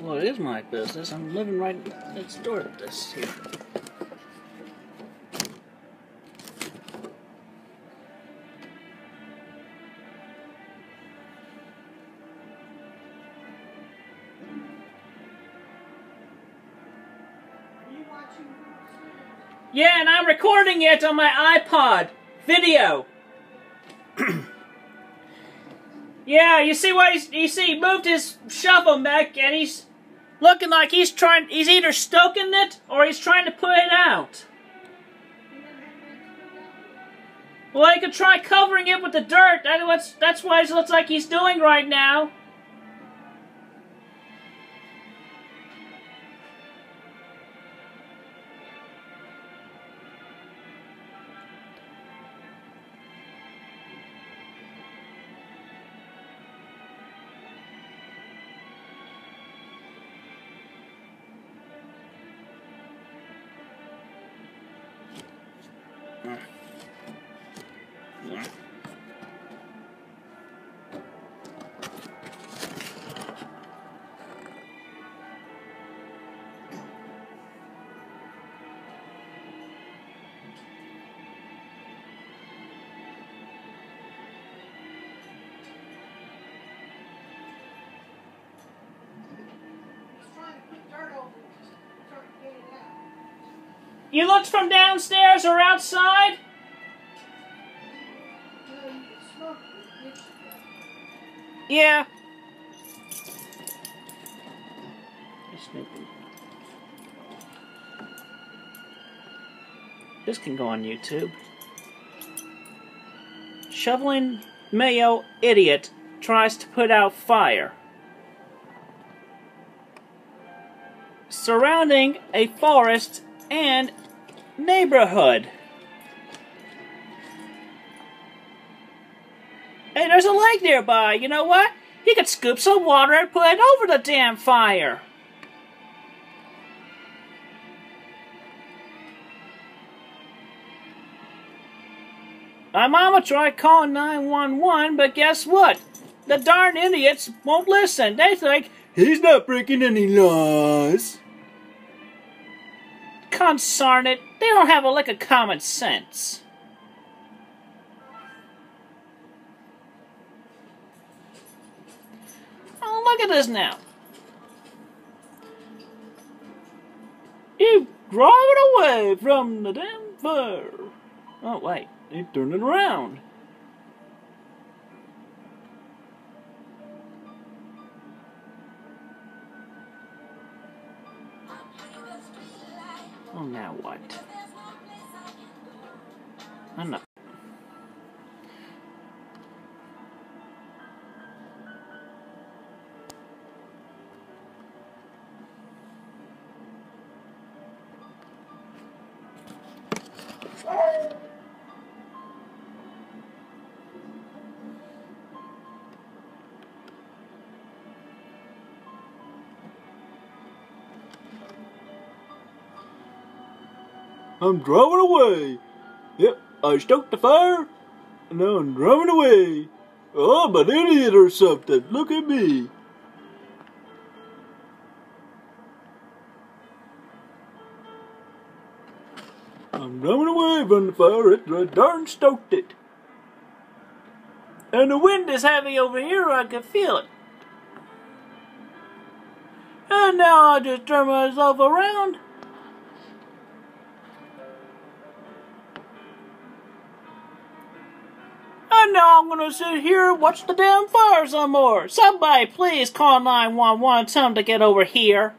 Well, it is my business. I'm living right next door to this here. Yeah, and I'm recording it on my iPod video. Yeah, you see what he's you see he moved his shovel back and he's looking like he's trying he's either stoking it or he's trying to put it out. Well, he could try covering it with the dirt. That's, that's what it looks like he's doing right now. You looked from downstairs or outside? Yeah. This can go on YouTube. Shoveling Mayo idiot tries to put out fire. Surrounding a forest and neighborhood. Hey, there's a lake nearby. You know what? You could scoop some water and put it over the damn fire. My mama tried calling 911, but guess what? The darn idiots won't listen. They think he's not breaking any laws. Consarn it, they don't have a lick of common sense. Look at this now. You driving away from the damn. Oh, wait, he's turning around. Oh, now what? I'm not. I'm driving away. Yep, I stoked the fire, and now I'm driving away. Oh, I'm an idiot or something. Look at me. I'm driving away from the fire. It I darn stoked it. And the wind is heavy over here. I can feel it. And now I just turn myself around. And now I'm gonna sit here and watch the damn fire some more. Somebody please call 911 tell them to get over here.